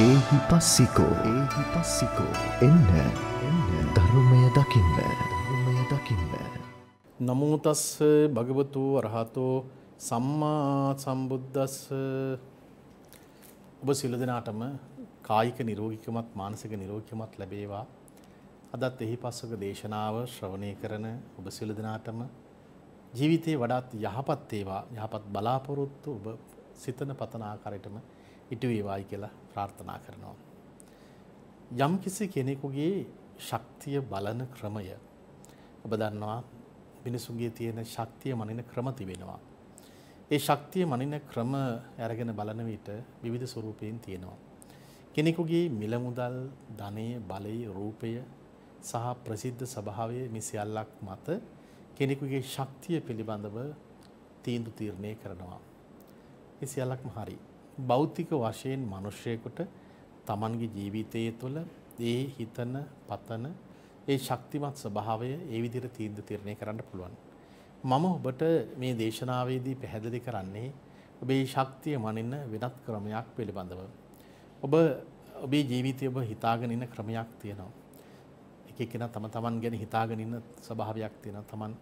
ඒහි පස්සිකෝ ඒහි පස්සිකෝ එන්න එන්න ධර්මය දකින්න ධර්මය දකින්න. නමුතස්ස භගවතු අරහතෝ සම්මා සම්බුද්ධස්ස ඔබ සිල දෙනාටම කායික නිරෝගිකමත් මානසික නිරෝගිකමත් ලැබේවා. අදත් එහි පස්සක දේශනාව ශ්‍රවණය කරන ඔබ සිල දෙනාටම ජීවිතයේ වඩාත් යහපත් ඒවා යහපත් බලාපොරොත්තු ඔබ සිතන පතන ආකාරයටම ඉටු වේවායි කියලා ප්‍රාර්ථනා කරනවා. යම් කිසි කෙනෙකුගේ ශක්තිය බලන ක්‍රමය ඔබ දන්නවා මිනිසුන්ගේ තියෙන ශක්තිය මනින ක්‍රම තිබෙනවා. ඒ ශක්තිය මනින ක්‍රම අරගෙන බලන විට විවිධ ස්වරූපයෙන් තියෙනවා. කෙනෙකුගේ මිල මුදල්, ධනය, බලය, රූපය සහ ප්‍රසිද්ධ ස්වභාවය මේ සියල්ලක් මත කෙනෙකුගේ ශක්තිය පිළිබඳව තීන්දුව තීරණය කරනවා. මේ සියල්ලක්ම හරි. භෞතික වශයෙන් මිනිසෙකුට Tamanගේ ජීවිතයේ තුළ ඒ හිතන, පතන, ඒ ශක්තිමත් ස්වභාවය ඒ විදිහට තීන්දුව තීරණය කරන්න පුළුවන්. මම ඔබට මේ දේශනාවේදී පැහැදිලි කරන්නේ ඔබේ ශක්තිය මනින්න වෙනත් ක්‍රමයක් පිළිබඳව. ඔබ ඔබේ ජීවිතය ඔබ හිතාගෙන ඉන්න ක්‍රමයක් තියෙනවා. එක එක්කෙනා තම තමන් ගැන හිතාගෙන ඉන්න ස්වභාවයක් තියෙනවා. තමන්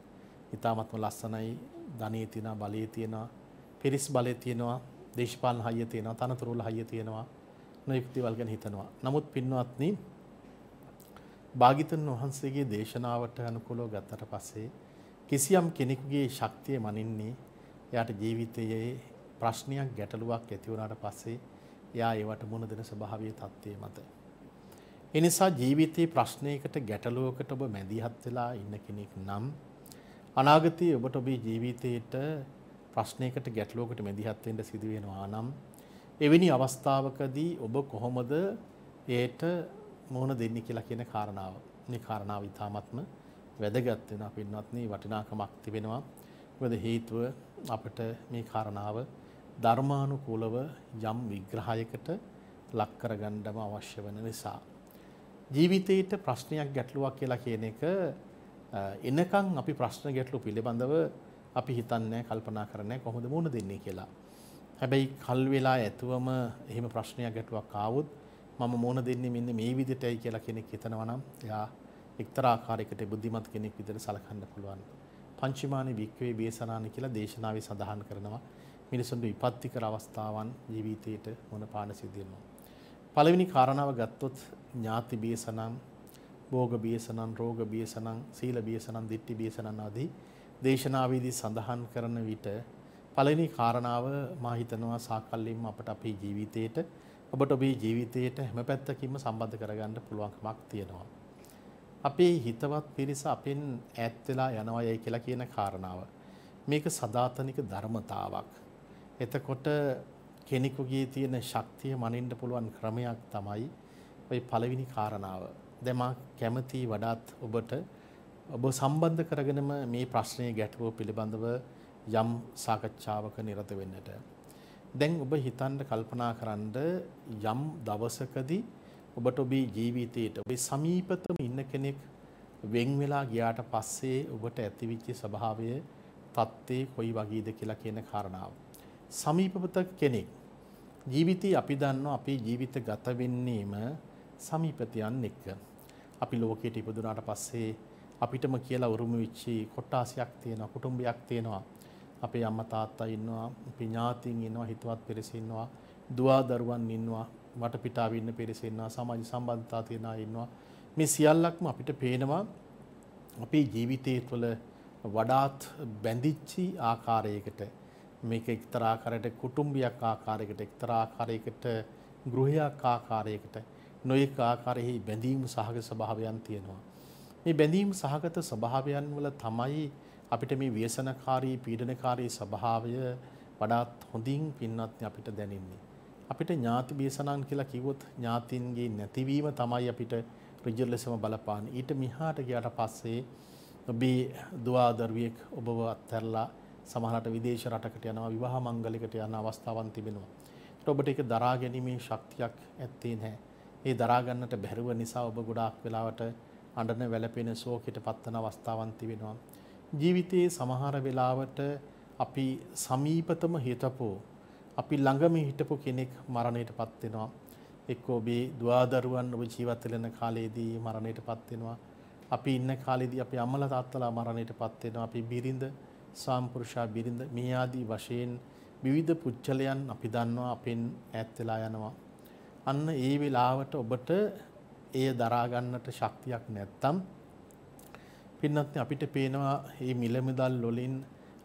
හිතාමත්ම ලස්සනයි, ධනෙ තියෙනවා, බලය තියෙනවා, පිරිස් බලය තියෙනවා, දේශපාලන හයිය තියෙනවා, තනතුරු වල හයිය තියෙනවා. නොයෙක් දේවල් ගැන හිතනවා. නමුත් පින්වත්නි භාගිතුන් වහන්සේගේ දේශනාවට අනුකූලව ගත්තට පස්සේ කිසියම් කෙනෙකුගේ ශක්තිය මනින්නේ එයාට ජීවිතයේ ප්‍රශ්නයක් ගැටලුවක් ඇති වුණාට පස්සේ එයා ඒවට මුහුණ දෙන ස්වභාවීය தත්ත්වය මත. ඒ නිසා ජීවිතයේ ප්‍රශ්නයකට ගැටලුවකට ඔබ මැදිහත් වෙලා ඉන්න කෙනෙක් නම් අනාගතයේ ඔබට ඔබේ ජීවිතයට ප්‍රශ්නයකට ගැටලුවකට මැදිහත් වෙන්න සිදු වෙනවා නම් එවැනි අවස්ථාවකදී ඔබ කොහොමද ඒට මුහුණ දෙන්නේ කියලා කියන කාරණාව. මේ කාරණාව ඉතාමත්ම වැදගත් වෙනවා පින්වත්නි වටිනාකමක් තිබෙනවා. මොකද හේතුව අපිට මේ කාරණාව ධර්මානුකූලව යම් විග්‍රහයකට ලක් කරගන්නම අවශ්‍ය වෙන නිසා. ජීවිතේට ප්‍රශ්නයක් ගැටලුවක් කියලා කියන එක එනකන් අපි ප්‍රශ්න ගැටලු පිළිබඳව අපි හිතන්නේ කල්පනා කරන්නේ කොහොමද මුහුණ දෙන්නේ කියලා. හැබැයි කල් වෙලා ඇතුවම එහෙම ප්‍රශ්නයක් ගැටුවක් ආවොත් මම මුහුණ දෙන්නේ මෙන්න මේ විදිහටයි කියලා කෙනෙක් හිතනවා නම් එයා එක්තරා ආකාරයකට බුද්ධිමත් කෙනෙක් විදිහට සලකන්න පුළුවන්. පංචමානි වික්‍රේ බේසනානි කියලා දේශනාවේ සඳහන් කරනවා. මිනිසුන්ට විපත්ති කර අවස්ථාවන් ජීවිතයට මොන පාන සිද්ධ වෙනවා. පළවෙනි කාරණාව ගත්තොත් ඥාති බේසනම්, භෝග බේසනම්, රෝග බේසනම්, සීල බේසනම්, ditthi බේසනම් ආදී දේශනාවේදී සඳහන් කරන විට පළවෙනි කාරණාව මා හිතනවා සාකල්යෙන්ම අපට අපේ ජීවිතේට ඔබට ඔබේ ජීවිතයට හැම පැත්තකින්ම සම්බන්ධ කරගන්න පුළුවන්කමක් තියෙනවා. අපේ හිතවත් පිරිස අපෙන් ඈත් වෙලා යනවායයි කියලා කියන කාරණාව. මේක සදාතනික ධර්මතාවක්. එතකොට කෙනෙකුගේ තියෙන ශක්තිය මනින්න පුළුවන් ක්‍රමයක් තමයි ওই පළවෙනි කාරණාව. දැන් මා කැමති වඩාත් ඔබට ඔබ සම්බන්ධ කරගෙනම මේ ප්‍රශ්නයේ ගැටලුව පිළිබඳව යම් සාකච්ඡාවක නිරත වෙන්නට. දැන් ඔබ හිතන්න කල්පනා කරන්න යම් දවසකදී ඔබට ඔබේ ජීවිතයට ඔබේ සමීපතම ඉන්න කෙනෙක් වෙන් වෙලා ගියාට පස්සේ ඔබට ඇතිවිච්ච ස්වභාවය தත්තේ කොයි වගේද කියලා කියන කාරණාව. සමීපත කෙනෙක් ජීවිතේ අපි දන්නවා අපේ ජීවිත ගත වෙන්නේම සමීපතයන් එක්ක. අපි ලෝකයට ඉපදුනාට පස්සේ අපිටම කියලා උරුම වෙච්චි කොටාසියක් තියෙනවා කුටුම්බයක් තියෙනවා. අපේ අම්මා තාත්තා ඉන්නවා අපි ඥාතීන් ඉන්නවා හිතවත් පිරිස ඉන්නවා දුව දරුවන් ඉන්නවා වටපිටාව ඉන්න පිරිස ඉන්නවා සමාජ සම්බන්ධතා තියන අය ඉන්නවා. මේ සියල්ලක්ම අපිට පේනවා අපේ ජීවිතය තුළ වඩාත් බැඳිච්චි ආකාරයකට. මේක එක්තරා ආකාරයකට කුටුම්බයක් ආකාරයකට එක්තරා ආකාරයකට ගෘහයක් ආකාරයකට නොයෙක් ආකාරයෙහි බැඳීම් සහගත ස්වභාවයන් තියෙනවා. මේ බැඳීම් සහගත ස්වභාවයන් වල තමයි අපිට මේ ව්‍යසනකාරී පීඩනකාරී ස්වභාවය වඩාත් හොඳින් පින්වත්නි අපිට දැනෙන්නේ. අපිට ඥාති බේසනන් කියලා කිව්වොත් ඥාතින්ගේ නැතිවීම තමයි අපිට ඍජු ලෙසම බලපාන්නේ. ඊට මිහාට ගියාට පස්සේ ඔබේ දුවා දරුවෙක් ඔබව අත්හැරලා සමහරට විදේශ රටකට යනවා විවාහ මංගලයකට යන අවස්ථාවන් තිබෙනවා. ඒත් ඔබට ඒක දරා ගැනීමේ ශක්තියක් ඇත්තේ නැහැ. ඒ දරා ගන්නට බැරුව නිසා ඔබ ගොඩාක් වෙලාවට අඬන වැළපෙන ශෝකයට පත්වන අවස්ථාවන් තිබෙනවා. ජීවිතයේ සමහර වෙලාවට අපි සමීපතම හිතපෝ අපි ළඟම හිටපු කෙනෙක් මරණයට පත් වෙනවා. එක්ක ඔබේ දුවදරුවන් ඔබ ජීවත් වෙන කාලයේදී මරණයට පත් වෙනවා. අපි ඉන්න කාලෙදී අපි අම්මලා තාත්තලා මරණයට පත් වෙනවා. අපි බිරිඳ සාම්පුරුෂා බිරිඳ මේ ආදී වශයෙන් විවිධ පුච්චලයන් අපි දන්නවා අපෙන් ඈත් වෙලා යනවා. අන්න ඒ වෙලාවට ඔබට එය දරාගන්නට ශක්තියක් නැත්තම් පින්නත් අපිට පේනවා මේ මිලමුදල් වලින්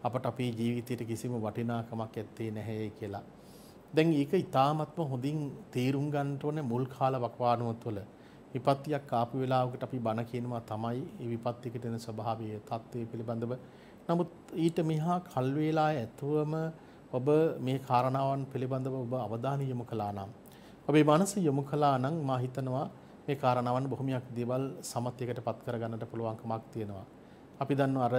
අපට අපේ ජීවිතයට කිසිම වටිනාකමක් ඇත්තේ නැහැ කියලා. දැන් ඒක ඊ타මත්ම හොඳින් තේරුම් ගන්න ඕනේ මුල් කාල වකවානුව තුළ. විපත්තියක් ආපු වෙලාවකට අපි බණ කියනවා තමයි මේ විපත්තියකට එන ස්වභාවය, தત્ත්වය පිළිබඳව. නමුත් ඊට මෙහා කල් වේලාය ඇතුවම ඔබ මේ කාරණාවන් පිළිබඳව ඔබ අවධානය යොමු කළා නම් ඔබේ මනස යොමු කළා නම් මා හිතනවා මේ කාරණාවන් බොහොමයක් දේවල් සමත්යකට පත් කරගන්නට පුළුවන්කමක් තියෙනවා. අපි දන්නවා අර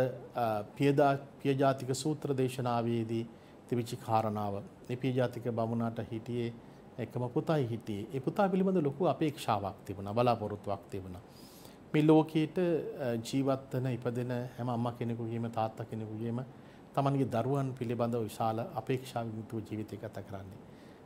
පියදා පියජාතික සූත්‍ර දේශනාවේදී තිබිච්ච කාරණාව. මේ පියජාතික බමුණාට හිටියේ එකම පුතයි හිටියේ. ඒ පුතා පිළිබඳ ලොකු අපේක්ෂාවක් තිබුණා, බලාපොරොත්තුවක් තිබුණා. මේ ලෝකයේට ජීවත් වෙන ඉපදෙන හැම අම්මා කෙනෙකුගේම තාත්තා කෙනෙකුගේම තමන්ගේ දරුවන් පිළිබඳව විශාල අපේක්ෂාවෙන් යුතුව ජීවිතය ගත කරන්නේ.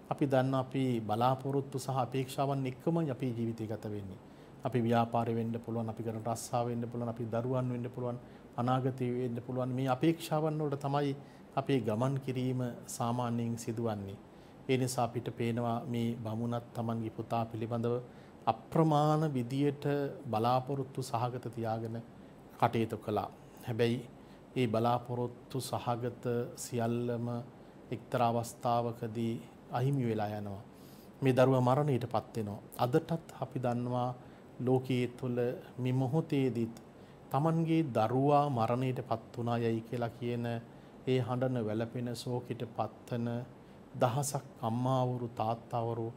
අපි දන්න අපි බලාපොරොත්තු සහ අපේක්ෂාවන් එක්කම අපේ ජීවිතය ගත වෙන්නේ. අපි ව්‍යාපාරය වෙන්න පුළුවන්, අපි කරන රස්සාව වෙන්න පුළුවන්, අපි දරුවන් වෙන්න පුළුවන්, අනාගතේ වෙන්න පුළුවන්. මේ අපේක්ෂාවන් වලට තමයි අපේ ගමන් කිරීම සාමාන්‍යයෙන් සිදුවන්නේ. ඒ නිසා අපිට පේනවා මේ බමුණත් Tamanගේ පුතා පිළිබඳව අප්‍රමාණ විදියට බලාපොරොත්තු සහගත තියාගෙන කටයුතු කළා. හැබැයි ඒ බලාපොරොත්තු සහගත සියල්ලම එක්තරා අවස්ථාවකදී අහිමි වෙලා යනවා. මේ දරුවා මරණයට පත් වෙනවා. අදටත් අපි දන්නවා ලෝකයේ තුල මේ මොහොතේදීත් Tamanගේ දරුවා මරණයට පත් වුණා යයි කියලා කියන ඒ හඬන වැළපෙන ශෝකිත පත්තන දහසක් අම්මාවරු තාත්තාවරු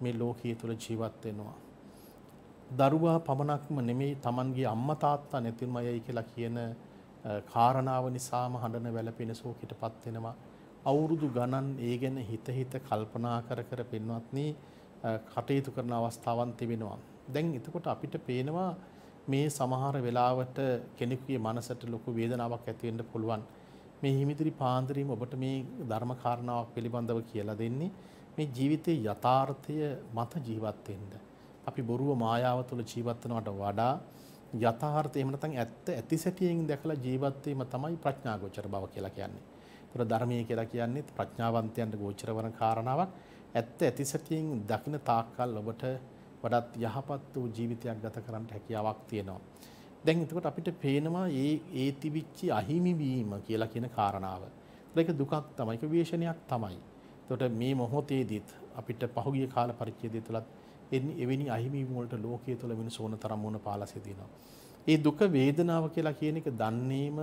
මේ ලෝකයේ තුල ජීවත් වෙනවා. දරුවා පමණක්ම නෙමෙයි Tamanගේ අම්මා තාත්තා නැතිමයයි කියලා කියන කාරණාව නිසාම හඬන වැළපෙන ශෝකිතපත් වෙනවා. අවුරුදු ගණන් ඒ ගැන හිත හිත කල්පනා කර කර පින්වත්නි කටයුතු කරන අවස්ථාවන් තිබෙනවා. දැන් එතකොට අපිට පේනවා මේ සමහර වෙලාවට කෙනෙකුගේ මනසට ලොකු වේදනාවක් ඇති වෙන්න පුළුවන්. මේ හිමිදිරි පාන්දරීම ඔබට මේ ධර්ම කාරණාවක් පිළිබඳව කියලා දෙන්නේ මේ ජීවිතයේ යථාර්ථය මත ජීවත් වෙන්න. අපි බොරුව මායාව තුළ ජීවත් වෙනවට වඩා යථාර්ථය එහෙම නැත්නම් ඇත්ත ඇති සැටියෙන් දැකලා ජීවත් වීම තමයි ප්‍රඥා ගෝචර බව කියලා කියන්නේ. ඒතර ධර්මයේ කියලා කියන්නේ ප්‍රඥාවන්තයන්ට ගෝචර වන කාරණාවක්. ඇත්ත ඇති සැටියෙන් දකින තාක්කල් ඔබට වඩාත් යහපත් වූ ජීවිතයක් ගත කරන්න හැකියාවක් තියෙනවා. දැන් එතකොට අපිට පේනවා මේ ඒ තිබිච්ච අහිමි වීම කියලා කියන කාරණාව. ඒක දුකක් තමයි. ඒක විශේෂණයක් තමයි. එතකොට මේ මොහොතේදීත් අපිට පහුගිය කාල පරිච්ඡේදය තුලත් එවැනි අහිමි වලට ලෝකයේ තුල වෙන සෝන තරම් වුණ පාලා සිටිනවා. ඒ දුක වේදනාව කියලා කියන එක දන්නේම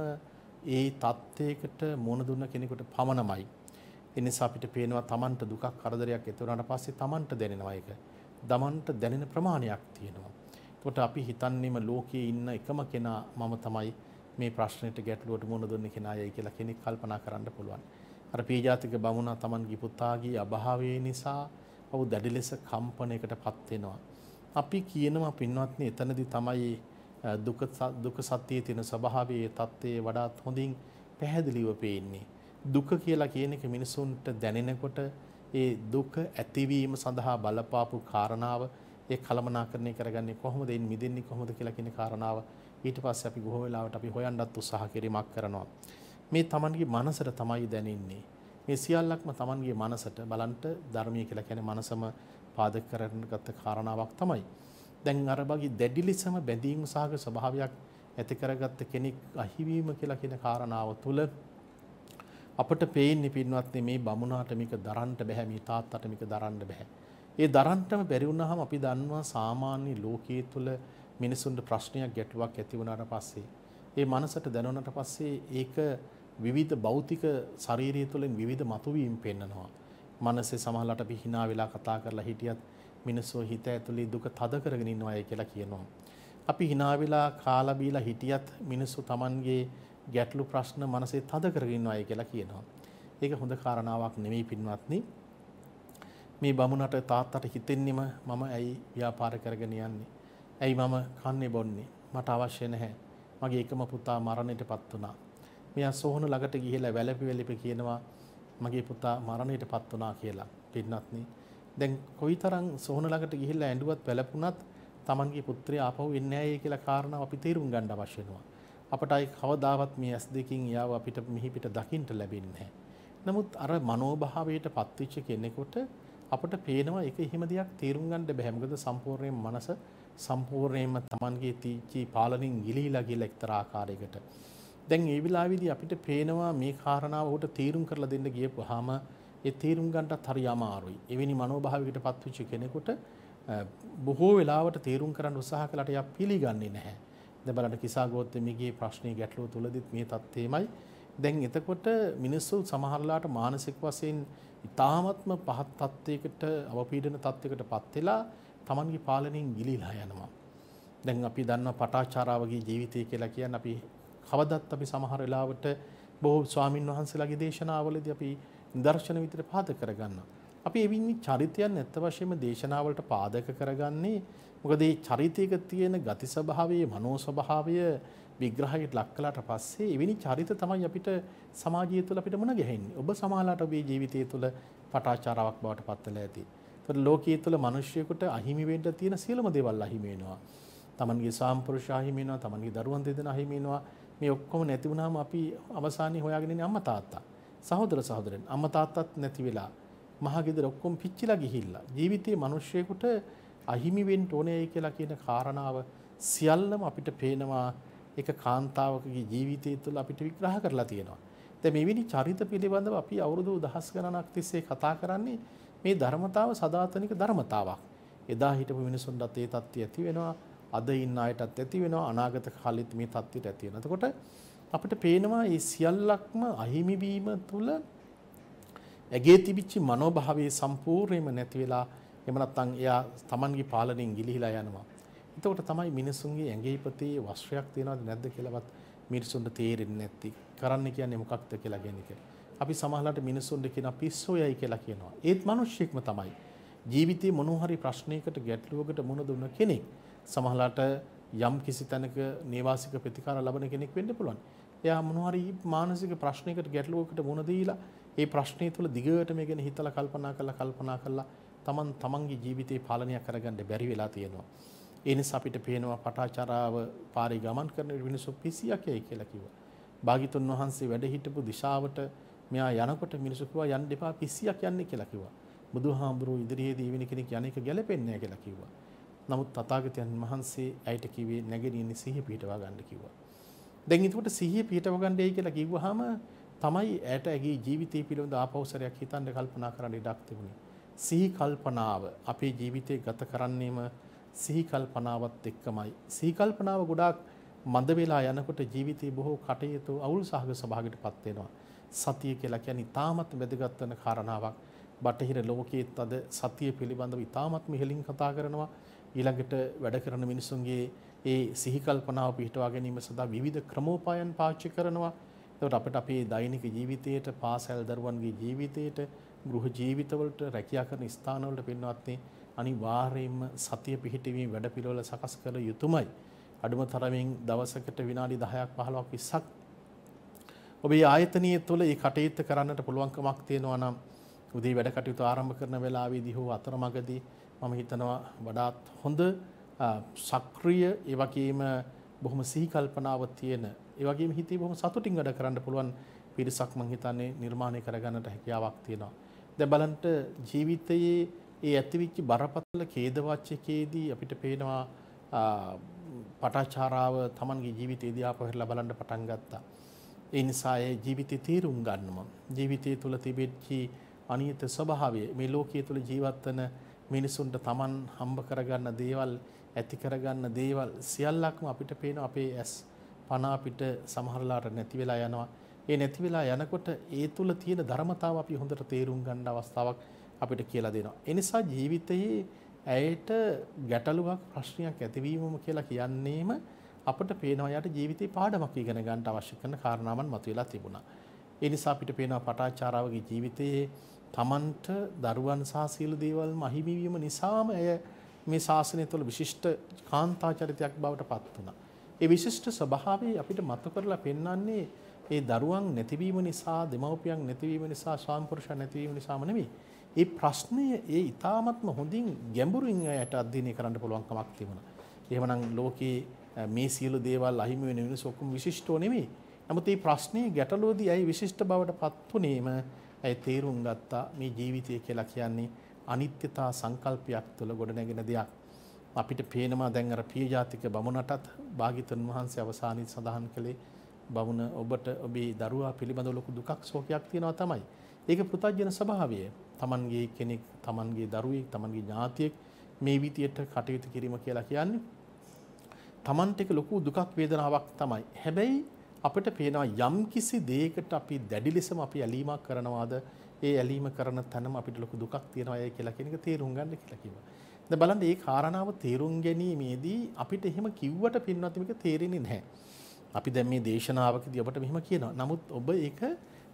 ඒ தත්වයකට මොන දුන්න කෙනෙකුට පමණමයි. ඒ නිසා අපිට පේනවා Tamanට දුකක් කරදරයක් ඇති වුණාට පස්සේ Tamanට දැනෙනවා ඒක. Tamanට දැනෙන ප්‍රමාණයක් තියෙනවා. එතකොට අපි හිතන්නේම ලෝකයේ ඉන්න එකම කෙනා මම තමයි මේ ප්‍රශ්නෙට ගැටලුවට මුහුණ දුන්නේ කෙනායයි කියලා කෙනෙක් කල්පනා කරන්න පුළුවන්. අර පීජාතික බමුණා Tamanගේ පුතාගේ අභාවය නිසා ඔහු දැඩි ලෙස කම්පනයකටපත් වෙනවා. අපි කියනවා පින්වත්නි එතනදී තමයි දුක දුක සත්‍යයේ තියෙන ස්වභාවයේ தත්ත්වයේ වඩාත් හොඳින් පැහැදිලිව පේන්නේ. දුක කියලා කියන එක මිනිසුන්ට දැනෙනකොට ඒ දුක ඇතිවීම සඳහා බලපාපු කාරණාව ඒ කලමනාකරණය කරගන්නේ කොහොමද එයින් මිදෙන්නේ කොහොමද කියලා කියන කාරණාව ඊට පස්සේ අපි බොහෝ වෙලාවට අපි හොයන්නත් උත්සාහ කිරීමක් කරනවා. මේ Tamanගේ මනසට තමයි දැනෙන්නේ. මේ සියල්ලක්ම Tamanගේ මනසට බලන්ට ධර්මීය කියලා කියන්නේ මනසම පාදක කරගත්ත කාරණාවක් තමයි. දැන් අර බගි දැඩි ලෙසම බැඳීම් සහගත ස්වභාවයක් ඇති කරගත්ත කෙනෙක් අහිවීම කියලා කියන කාරණාව තුළ අපට පේන්නේ පින්වත්නි මේ බමුණාට මේක දරන්න බෑ මේ තාත්තට මේක දරන්න බෑ. ඒ දරන්නම බැරි වුණාම අපි දන්නවා සාමාන්‍ය ලෝකයේ තුල මිනිසුන්ට ප්‍රශ්නයක් ගැටුවක් ඇති වුණාට පස්සේ ඒ මනසට දැනුණාට පස්සේ ඒක විවිධ භෞතික ශාරීරිය තුළින් විවිධ මතුවීම් පෙන්නනවා. මනසේ සමහරලාට අපි hina වෙලා කතා කරලා හිටියත් මිනිස්සු හිත ඇතුලේ දුක තද කරගෙන ඉන්නවායි කියලා කියනවා. අපි hina වෙලා කාලා බීලා හිටියත් මිනිස්සු Tamanගේ ගැටලු ප්‍රශ්න මනසේ තද කරගෙන ඉන්නවායි කියලා කියනවා. ඒක හොඳ කාරණාවක් නෙමෙයි පින්වත්නි. මේ බමුණට තාත්තට හිතෙන්නෙම මම ඇයි ව්‍යාපාර කරගෙන යන්නේ? ඇයි මම කන්නේ බොන්නේ? මට අවශ්‍ය නැහැ. මගේ එකම පුතා මරණයටපත් වුණා. මෙයා සෝහන ළඟට ගිහිලා වැළපි වැළපි කියනවා මගේ පුතා මරණයට පත් වුණා කියලා. පින්නත්නි දැන් කොයිතරම් සෝහන ළඟට ගිහිල්ලා ඇඬුවත් වැළපුණත් Tamanගේ පුත්‍රය ආපහු එන්නේ නැහැ කියලා කාරණාව අපි තේරුම් ගන්න අවශ්‍ය වෙනවා. අපට අයි කවදාවත් මේ ඇස් දෙකින් යාව අපිට මිහි පිට දකින්න ලැබෙන්නේ නැහැ. නමුත් අර මනෝභාවයට පත්වෙච්ච කෙනෙකුට අපට පේනවා ඒක එහෙම දෙයක් තේරුම් ගන්න බෑ. මොකද සම්පූර්ණයෙන්ම මනස සම්පූර්ණයෙන්ම Tamanගේ තීචි පාලනින් ගිලීලා ගිල එක්තරා ආකාරයකට. දැන් ඒ වෙලාවේදී අපිට පේනවා මේ කාරණාව උට තීරුම් කරලා දෙන්න ගියපුවාම ඒ තීරුම් ගන්නටත් හරි අමාරුයි. එවැනි මනෝභාවයකට පත්වෙච්ච කෙනෙකුට බොහෝ වෙලාවට තීරුම් කරන්න උත්සාහ කළාට එයා පිළිගන්නේ නැහැ. දැන් බලන්න කිසා ගෝත්‍රමිගේ ප්‍රශ්නේ ගැටලුව තුලදිත් මේ தත්ත්වෙමයි. දැන් එතකොට මිනිස්සු සමහරලාට මානසික වශයෙන් ඉතාමත්ම පහත් තත්ත්වයකට අවපීඩන තත්ත්වයකට පත් වෙලා Tamanගේ පාලනයෙන් ගිලිලා යනවා. දැන් අපි දන්නවා පටාචාරාවගේ ජීවිතය කියලා කියන්නේ අපි කවදත් අපි සමහර වෙලාවට බොහෝ ස්වාමින් වහන්සේලාගේ දේශනාවලදී අපි නිදර්ශන විදිහට පාදක කරගන්නවා. අපි එවින්නේ චරිතයන් ඇත්ත වශයෙන්ම දේශනාවලට පාදක කරගන්නේ මොකද මේ චරිතයක තියෙන ගති ස්වභාවයේ මනෝ ස්වභාවය විග්‍රහයට ලක් කළාට පස්සේ එවැනි චරිත තමයි අපිට සමාජය තුළ අපිට මුණ ගැහෙන්නේ. ඔබ සමාජලාට ඔබේ ජීවිතය තුළ පටාචාරාවක් බවට පත් වෙලා ඇති. ඒතර ලෝකයේ තුළ මිනිසියෙකුට අහිමි වෙන්න තියෙන සියලුම දේවල් අහිමි වෙනවා. තමන්ගේ සාම්පුරුෂ අහිමි වෙනවා, තමන්ගේ දරුවන් දෙදෙනා අහිමි වෙනවා. මේ ඔක්කොම නැති වුණාම අපි අවසානයේ හොයාගෙන ඉන්නේ අම්මා තාත්තා. සහෝදර සහෝදරයන් අම්මා තාත්තත් නැති වෙලා මහගෙදර ඔක්කොම පිච්චිලා ගිහිල්ලා ජීවිතේ මිනිස්සෙකුට අහිමි වෙන්න ඕනේ කියලා කියන කාරණාව සියල්ලම අපිට පේනවා ඒක කාන්තාවකගේ ජීවිතය තුළ අපිට විග්‍රහ කරලා තියෙනවා. දැන් මෙවැනි චරිත පිළිබඳව අපි අවුරුදු දහස් ගණනක් තිස්සේ කතා කරන්නේ මේ ධර්මතාව සදාතනික ධර්මතාවක්. එදා හිටපු මිනිසුන්ටත් ඒ தත්ත්වය ඇති වෙනවා. අද ඉන්න අයටත් ඇති වෙනවා. අනාගත කාලෙත් මේ தත්ත්වයට ඇති වෙනවා. එතකොට අපිට පේනවා මේ සියල්ලක්ම අහිමි වීම තුළ ඇගේ තිබිච්ච මනෝභාවයේ සම්පූර්ණයෙන්ම නැති වෙලා එහෙම නැත්නම් එයා Tamanගේ පාලනයෙන් ගිලිහිලා යනවා. එතකොට තමයි මිනිසුන්ගේ ඇඟේ පතේ වස්ත්‍රයක් තියනවද නැද්ද කියලාවත් මිනිසුන්ට තේරෙන්නේ නැති. කරන්න කියන්නේ මොකක්ද කියලා කියන එක. අපි සමහරවිට මිනිසුන්ට කියන පිස්සෝයයි කියලා කියනවා. ඒත් මිනිස්සෙක්ම තමයි. ජීවිතේ මොන හරි ප්‍රශ්නයකට ගැටලුවකට මුහුණ දුන්න කෙනෙක් සමහරවිට යම් කිසි තැනක නේවාසික ප්‍රතිකාර ලබන කෙනෙක් වෙන්න පුළුවන්. එයා මොන හරි මානසික ප්‍රශ්නයකට ගැටලුවකට මුහුණ දීලා ඒ ප්‍රශ්නය තුළ දිගට මේ ගැන හිතලා කල්පනා කරලා කල්පනා කරලා තමන් තමන්ගේ ජීවිතේ පාලනය කරගන්න බැරි වෙලා තියෙනවා. ඒ නිසා අපිට පේනවා පටාචාරාව පාරේ ගමන් කරන මිනිස්සු පිසියක් යයි කියලා කිව්වා. භාගිතුන් වහන්සේ වැඩ හිටපු දිශාවට මෙයා යනකොට මිනිස්සු කිව්වා යන්න එපා පිසියක් යන්නේ කියලා කිව්වා. බුදුහාමුදුරුවෝ ඉදිරියේදී වෙන කෙනෙක් යන එක ගැලපෙන්නේ නැහැ කියලා කිව්වා. නමුත් තථාගතයන් වහන්සේ ඇයට කිව්වේ නැගෙනින්නේ සිහිය පිටවා ගන්න කිව්වා. දැන් එතකොට සිහිය පිටව ගන්නයි කියලා කිව්වහම තමයි ඇයට ඇගේ ජීවිතය පිළිබඳ ආපෞසරයක් හිතන්න කල්පනා කරන්න ඉඩක් තිබුණේ. සිහි කල්පනාව අපේ ජීවිතේ ගත කරන්නේම සිහි කල්පනාවත් එක්කමයි. සිහි කල්පනාව ගොඩාක් මන්ද වෙලා යනකොට ජීවිතේ බොහෝ කටයුතු අවුල් සහගත ස්වභාවයකටපත් වෙනවා. සතිය කියලා කියන්නේ තාමත් වැදගත් වෙන කාරණාවක්. බටහිර ලෝකයේත් අද සතිය පිළිබඳව ඉතාමත් මිහිලින් කතා කරනවා. ඊළඟට වැඩ කරන මිනිසුන්ගේ ඒ සිහි කල්පනාව පිහිටවා ගැනීම සඳහා විවිධ ක්‍රමෝපායන් පාවිච්චි කරනවා. එතකොට අපිට අපේ දෛනික ජීවිතයට, පාසල් දරුවන්ගේ ජීවිතයට, ගෘහ ජීවිතවලට, රැකියා කරන ස්ථානවලට පින්වත්නි අනිවාර්යයෙන්ම සතිය පිහිටීමේ වැඩපිළිවෙල සකස් කළ යුතුමයි. අඩුම තරමින් දවසකට විනාඩි 10ක් 15ක් 20ක් ඔබේ ආයතනයේ තුල මේ කටයුත්ත කරන්නට පුළුවන්කමක් තියෙනවා නම් උදේ වැඩ කටයුතු ආරම්භ කරන වෙලාවේදී හෝ අතරමඟදී මම හිතනවා වඩාත් හොඳ සක්‍රිය ඒ වගේම බොහොම සිහි කල්පනාවක් තියෙන ඒ වගේම හිතේ බොහොම සතුටින් වැඩ කරන්න පුළුවන් පිරිසක් මම හිතන්නේ නිර්මාණය කරගන්නට හැකියාවක් තියෙනවා. දැන් බලන්න ජීවිතයේ ඒ ඇතිවිච්ච බරපතල ඛේදවාචකයේදී අපිට පේනවා පටාචාරාව Tamanගේ ජීවිතයේදී ආපහු හැරලා බලන්න පටන් ගත්තා. ඒ නිසා ඒ ජීවිතේ තීරුම් ගන්නවා. ජීවිතය තුළ තිබෙච්ච අනියත ස්වභාවය මේ ලෝකයේ තුළ ජීවත් වෙන මිනිසුන්ට Taman හම්බ කරගන්න දේවල් ඇති කරගන්න දේවල් සියල්ලක්ම අපිට පේන අපේ ඇස් පන අපිට සමහරලාට නැති වෙලා යනවා. ඒ නැති වෙලා යනකොට ඒ තුල තියෙන ධර්මතාව අපි හොඳට තේරුම් ගන්න අවස්ථාවක් අපිට කියලා දෙනවා. ඒ නිසා ජීවිතයේ ඇයට ගැටලුවක් ප්‍රශ්නයක් ඇතිවීමම කියලා කියන්නේම අපිට පේනවා යාට ජීවිතේ පාඩමක් ඉගෙන ගන්න අවශ්‍ය කරන කාරණාවන් මතුවලා තිබුණා. ඒ නිසා අපිට පේනවා පටාචාරාවගේ ජීවිතයේ තමන්ට දරුවන් සහ සියලු දේවල් මහිමි වීම නිසාම ඇය මේ ශාසනය තුළ විශිෂ්ට කාන්තා චරිතයක් බවට පත් වුණා. ඒ විශිෂ්ට ස්වභාවය අපිට මතු කරලා පෙන්වන්නේ ඒ දරුවන් නැතිවීම නිසා, දෙමව්පියන් නැතිවීම නිසා, ස්වාමිපුරුෂයන් නැතිවීම නිසාම නෙවෙයි. ඒ ප්‍රශ්නය ඒ ඉතාමත්ම හොඳින් ගැඹුරින් යට අධ්‍යයනය කරන්න පුළුවන් කමක් තිබුණා. එහෙමනම් ලෝකේ මේ සියලු දේවල් අහිමි වෙන මිනිස්සු ඔක්කොම විශිෂ්ටෝ නෙමෙයි. නමුත් මේ ප්‍රශ්නේ ගැටලුවදී ඇයි විශිෂ්ට බවට පත් වුනේම ඇයි තේරුම් ගත්තා මේ ජීවිතය කියලා කියන්නේ අනිත්‍යතා සංකල්පයක් තුළ ගොඩනැගෙන දෙයක්. අපිට පේනවා දැන් අර පිය ජාතික බමුණටත් භාග්‍යතුන් වහන්සේ අවසානයේ සඳහන් කළේ බමුණ ඔබට ඔබේ දරුවා පිළිබඳව ලොකු දුකක් ශෝකයක් තියෙනවා තමයි. ඒක පෘථජන ස්වභාවය. Tamanගේ කෙනෙක්, Tamanගේ දරුවෙක්, Tamanගේ ඥාතියෙක් මේ විදියට කටයුතු කිරීම කියලා කියන්නේ Tamanට එක ලොකු දුකක් වේදනාවක් තමයි. හැබැයි අපිට පේනවා යම් කිසි දෙයකට අපි දැඩි ලෙසම අපි ඇලීමක් කරනවාද ඒ ඇලීම කරන තැනම අපිට ලොකු දුකක් තියෙනවා කියලා කියන එක තේරුම් ගන්න කියලා කිව්වා. දැන් බලන්න මේ කාරණාව තේරුම් ගැනීමේදී අපිට එහෙම කිව්වට පින්වත් මේක තේරෙන්නේ නැහැ. අපි දැන් මේ දේශනාවකදී ඔබට මෙහෙම කියනවා. නමුත් ඔබ ඒක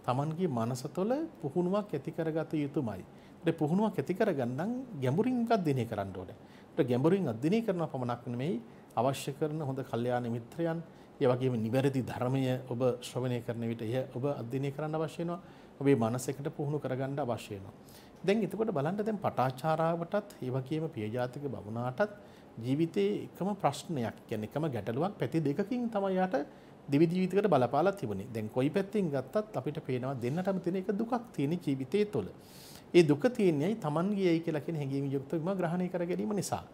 Tamanගේ මනස තුළ පුහුණුවක් ඇති කරගත යුතුමයි. ඒ පුහුණුවක් ඇති කරගන්නම් ගැඹුරින් අධ්‍යයනය කරන්න ඕනේ. ඒක ගැඹුරින් අධ්‍යයනය කරන පමණක් නෙමෙයි අවශ්‍ය කරන හොඳ කල්යාණ මිත්‍රයන් ඒ වගේම නිවැරදි ධර්මය ඔබ ශ්‍රවණය කරන විට එය ඔබ අධ්‍යයනය කරන්න අවශ්‍ය වෙනවා. ඔබේ මනසකට පුහුණු කරගන්න අවශ්‍ය වෙනවා. දැන් එතකොට බලන්න දැන් පටාචාරාවටත් ඒ වගේම පියජාතික බමුණාටත් ජීවිතේ එකම ප්‍රශ්නයක් කියන්නේ එකම ගැටලුවක් පැති දෙකකින් තමයි යාට දිවි ජීවිතයකට බලපාලා තිබුණේ. දැන් කොයි පැත්තෙන් ගත්තත් අපිට පේනවා දෙන්නටම තියෙන එක දුකක් තියෙන ජීවිතයේ තුළ. ඒ දුක තියෙන්නේ තමන්ගේයි කියලා කියන හැඟීම යුක්තවම ග්‍රහණය කර ගැනීම නිසා.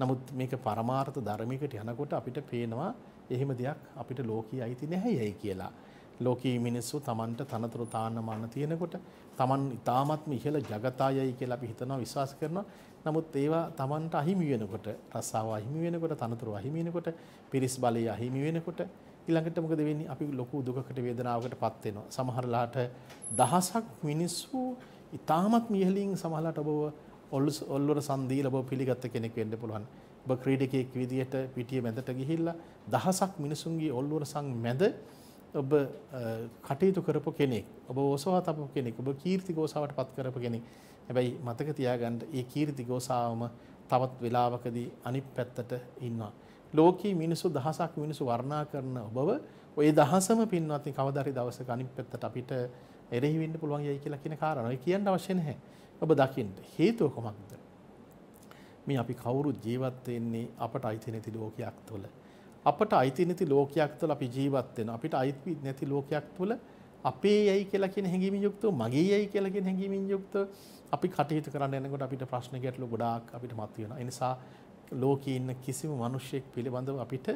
නමුත් මේක පරමාර්ථ ධර්මයකට යනකොට අපිට පේනවා එහෙම දෙයක් අපිට ලෝකයේ අයිති නැහැයයි කියලා. ලෝකයේ මිනිස්සු Tamanට තනතුරු තාන්න මන තියෙනකොට Taman ඉතාමත්ම ඉහළ జగතයයි කියලා අපි හිතනවා විශ්වාස කරනවා. නමුත් ඒවා Tamanට අහිමි වෙනකොට, රස්සාව අහිමි වෙනකොට, තනතුරු අහිමි වෙනකොට, පිරිස් බලය අහිමි වෙනකොට ඊළඟට මොකද වෙන්නේ? අපි ලොකු දුකකට වේදනාවකටපත් වෙනවා. සමහරලාට දහසක් මිනිස්සු ඉතාමත්ම ඉහළින් සමහරලාට ඔබව ඔල්ලොර සන්දීල ඔබ පිළිගත්ත කෙනෙක් වෙන්න පුළුවන්. ඔබ ක්‍රීඩකයෙක් විදිහට පිටියේ මැදට ගිහිල්ලා දහසක් මිනිසුන්ගේ ඔල්ලොර සං මැද ඔබ කටයුතු කරපු කෙනෙක් ඔබ ඔසවා තපු කෙනෙක් ඔබ කීර්ති ගෝසාවට පත් කරපු කෙනෙක් හැබැයි මතක තියාගන්න ඒ කීර්ති ගෝසාවම තවත් වෙලාවකදී අනිත් පැත්තට ඉන්නවා ලෝකී මිනිසු දහසක් මිනිසු වර්ණනා කරන ඔබව ඔය දහසම පින්වත්නි කවදාරි දවසක අනිත් පැත්තට අපිට එරෙහි වෙන්න පුළුවන් යයි කියලා කියන කාරණා. ඒ කියන්න අවශ්‍ය නැහැ. ඔබ දකින්න. හේතුව කොහොමද? මේ අපි කවුරුත් ජීවත් වෙන්නේ අපට අයිති නැති ලෝකයක් තුළ. අපට අයිති නැති ලෝකයක් තුළ අපි ජීවත් වෙනවා. අපිට අයිති නැති ලෝකයක් තුළ අපේ යයි කියලා කියන හැඟීමින් යුක්තව මගේ යයි කියලා කියන හැඟීමින් යුක්තව අපි කටයුතු කරන්න යනකොට අපිට ප්‍රශ්න ගැටලු ගොඩාක් අපිට මතුවෙනවා. ඒ නිසා ලෝකේ ඉන්න කිසිම මිනිහෙක් පිළිබඳව අපිට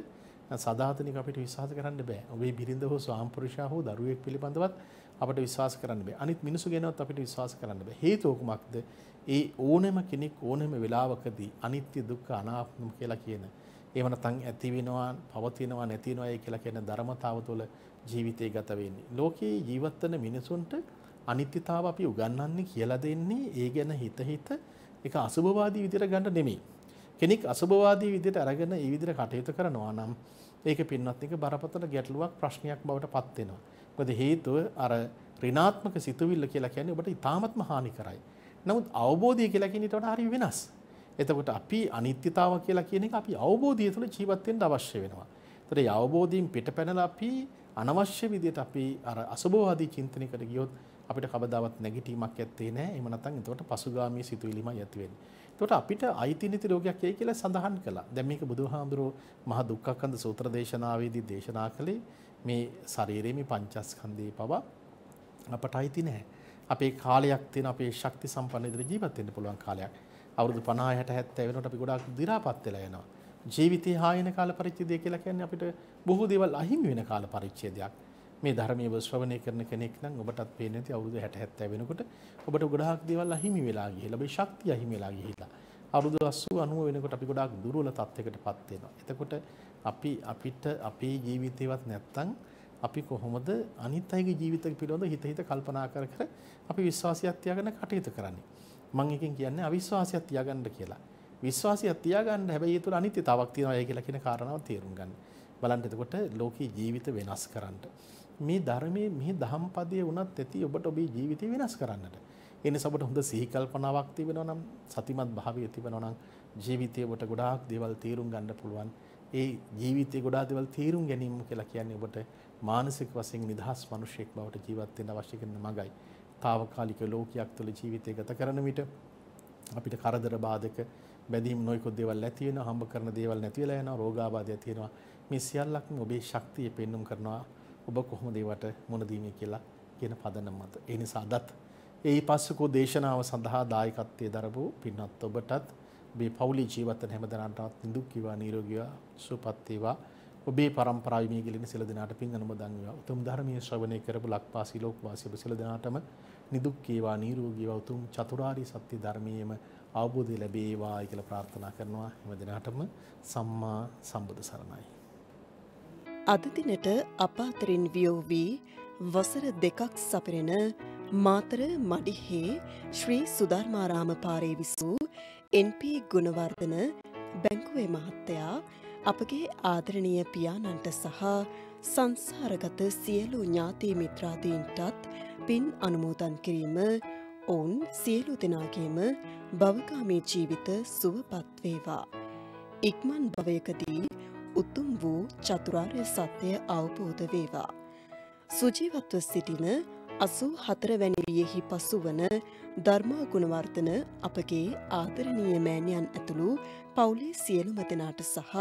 සදාතනික අපිට විශ්වාස කරන්න බෑ. ඔබේ බිරිඳ හෝ ස්වාම්පුරුෂයා හෝ දරුවෙක් පිළිබඳවත් අපිට විශ්වාස කරන්න බෑ. අනිත් මිනිසු ගැනවත් අපිට විශ්වාස කරන්න බෑ. හේතුව කුමක්ද? ඒ ඕනෑම කෙනෙක් ඕනෑම වෙලාවකදී අනිත්‍ය දුක්ඛ අනාත්ම කියලා කියන එහෙම නැත්නම් ඇති වෙනවා පවතිනවා නැති වෙනවා කියලා කියන ධර්මතාව තුළ ජීවිතය ගත වෙන්නේ. ලෝකේ ජීවත් වෙන මිනිසුන්ට අනිත්‍යතාව අපි උගන්වන්නේ කියලා දෙන්නේ ඒ ගැන හිත හිත ඒක අසුභවාදී විදිහට ගන්න නෙමෙයි. කෙනෙක් අසුභවාදී විදිහට අරගෙන ඒ විදිහට කටයුතු කරනවා නම් ඒක පින්වත් එක බරපතල ගැටලුවක් ප්‍රශ්නයක් බවට පත් වෙනවා. මොකද හේතුව අර ඍණාත්මක සිතුවිල්ල කියලා කියන්නේ ඔබට ඉතාමත්ම හානි කරයි. නමුත් අවබෝධය කියලා කියන ඊට වඩා හරි වෙනස්. එතකොට අපි අනිත්‍යතාව කියලා කියන එක අපි අවබෝධය තුළ ජීවත් වෙන්න අවශ්‍ය වෙනවා. ඒතර ඒ අවබෝධයෙන් පිටපැනලා අපි අනවශ්‍ය විදිහට අපි අර අසුභවාදී චින්තනයකට ගියොත් අපිට කවදාවත් නැගිටීමක් ඇත්තේ නැහැ. එහෙම නැත්නම් එතකොට පසුගාමී සිතුවිලිමයි ඇති වෙන්නේ. එතකොට අපිට අයිති නිති රෝගයක් යයි කියලා සඳහන් කළා. දැන් මේක බුදුහාමුදුරුවෝ මහ දුක්ඛකන්ද සූත්‍ර දේශනාවේදී දේශනා කළේ මේ ශරීරයේ මේ පංචස්කන්ධේ පවා අපට අයිති නැහැ. අපේ කාලයක් තියෙන අපේ ශක්ති සම්පන්න විදිහට ජීවත් වෙන්න පුළුවන් කාලයක්. අවුරුදු 50 60 70 වෙනකොට අපි ගොඩාක් දි รา පත් වෙලා යනවා. ජීවිතයේ හායන කාල පරිච්ඡේදය කියලා කියන්නේ අපිට බොහෝ දේවල් අහිමි වෙන කාල පරිච්ඡේදයක්. මේ ධර්මයේ ශ්‍රවණය කරන කෙනෙක් නම් ඔබටත් පේන්නේ නැති අවුරුදු 60 70 වෙනකොට ඔබට ගොඩාක් දේවල් අහිමි වෙලා ගිහිල්ලා ඔබේ ශක්තිය අහිමි වෙලා ගිහිල්ලා. අවුරුදු 80 90 වෙනකොට අපි ගොඩාක් දුර්වල තත්යකටපත් වෙනවා. එතකොට අපි අපිට අපේ ජීවිතේවත් නැත්තම් අපි කොහොමද අනිත් අයගේ ජීවිත පිළිබඳව හිත හිත කල්පනා කර කර අපි විශ්වාසයක් තියාගෙන කටයුතු කරන්නේ. මම එකෙන් කියන්නේ අවිශ්වාසයක් තියාගන්න කියලා. විශ්වාසයක් තියාගන්න හැබැයි ඒ තුළ අනිත්‍යතාවක් තියෙනවා කියලා කියන කාරණාව තේරුම් ගන්න. බලන්න එතකොට ලෝකී ජීවිත වෙනස් කරන්න. මේ ධර්මයේ මේ දහම් පදයේ වුණත් ඇති ඔබට ඔබේ ජීවිතය වෙනස් කරන්නට. ඒ නිසා ඔබට හොඳ සිහි කල්පනාවක් තිබෙනවා නම් සතිමත් භාවය තිබෙනවා නම් ජීවිතයේ ඔබට ගොඩාක් දේවල් තේරුම් ගන්න පුළුවන්. ඒ ජීවිතයේ ගොඩාක් දේවල් තේරුම් ගැනීම කියලා කියන්නේ ඔබට මානසික වශයෙන් නිදහස් මිනිසෙක් බවට ජීවත් වෙන්න අවශ්‍ය කරන මගයි. తాවකාලික ලෝකයක් තුළ ජීවිතය ගත කරන විට අපිට කරදර බාධක බැඳීම් නොයෙකුත් දේවල් ඇති වෙනවා හම්බ කරන දේවල් නැති වෙලා යනවා රෝගාබාධ ඇති වෙනවා මේ සියල්ලක්ම ඔබේ ශක්තිය පෙන්눔 කරනවා. ඔබ කොහොමද ඒවට මුණ දීමේ කියලා කියන පදනම මත. ඒ නිසා අදත් ඒ පස්සකෝ දේශනාව සඳහා දායකත්වයේ දරපු පින්වත් ඔබටත් මේ පවුලේ ජීවිතන හැමදෙනාටත් නිදුක් වේවා නිරෝගී වේවා සුවපත් වේවා. ඔබේ පරම්පරාවේ මේ ගිලින සියලු දෙනාට පින් අනුමෝදන් වේවා උතුම් ධර්මයේ ශ්‍රවණය කරපු ලක්වාසී ලෝකවාසී ඔබ සියලු දෙනාටම නිදුක් වේවා නිරෝගී වේවා උතුම් චතුරාර්ය සත්‍ය ධර්මයේම අවබෝධය ලැබේවා කියලා ප්‍රාර්ථනා කරනවා හැම දිනකටම සම්මා සම්බුදු සරණයි. අද දිනට අප අතරින් වියෝ වී වසර දෙකක් සපිරෙන මාතර මඩිහේ ශ්‍රී සුධර්මාරාම පාරේ විසූ NP ගුණවර්ධන බැංකුවේ මහත්තයා අපගේ ආදරණීය පියාණන්ට සහ සංසාරගත සියලු ඥාති මිත්‍රාදීන්ටත් පින් අනුමෝදන් කිරීම ඔවුන් සියලු දෙනාගේම භවකාමී ජීවිත සුවපත් වේවා. ඉක්මන් භවයකදී උතුම් වූ චතුරාර්ය සත්‍යය අවබෝධ වේවා. සුජීවත්ව සිටින අසූ හතරවැනි වියෙහි පසු වන ධර්මා ගුණවර්ධන අපගේ ආදරණීය මෑණියන් ඇතුළු පවුලේ සියලුම දෙනාට සහ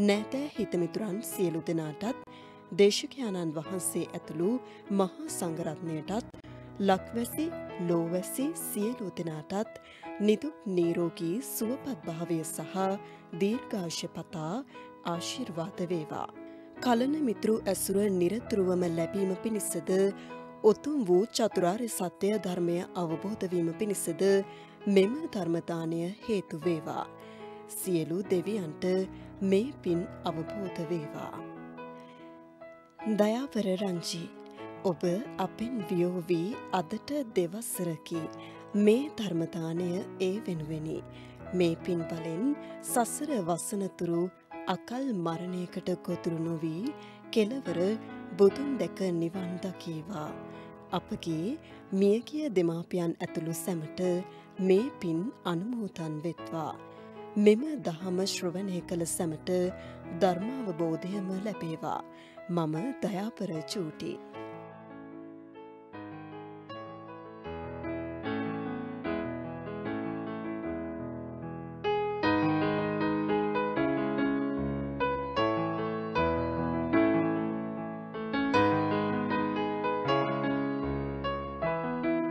නෑතෑ හිතමිතුරන් සියලු දෙනාටත් දේශකයාණන් වහන්සේ ඇතුළු මහා සංගරත්නයටත් ලක්වැසි ලෝවැසි සියලු දෙනාටත් නිදුක් නීරෝගී සුවපත් භාවය සහ දීර්ඝාෂ පතා ආශිර්වාද වේවා. කලන මිත්‍රු ඇසුර නිරතුරුවම ලැබීම පිණිසද උතුම් වූ චතුරාර්ය සත්‍යය ධර්මය අවබෝධවීම පිණිසද මෙම ධර්මදානය හේතු වේවා. සියලු දෙවියන්ට මේ පින් අවබෝධ වේවා. දයාවර රංජී ඔබ අපෙන් වියෝවී අදට දෙවස්සරකි මේ ධර්මදානය ඒ වෙනුවෙනි. මේ පින් බලෙන් සසර වසනතුරු අකල් මරණයකට ගොතුරු නොවී කෙලවර බුදුන් දැක නිවන් දකීවා. අපගේ මියගිය දෙමාපියන් ඇතුළු සැමට මේ පින් අනුමෝතන් වෙත්වා. මෙම දහම ශ්‍රවණය කළ සැමට ධර්මාවබෝධයම ලැබේවා. මම දයාපර චූටි.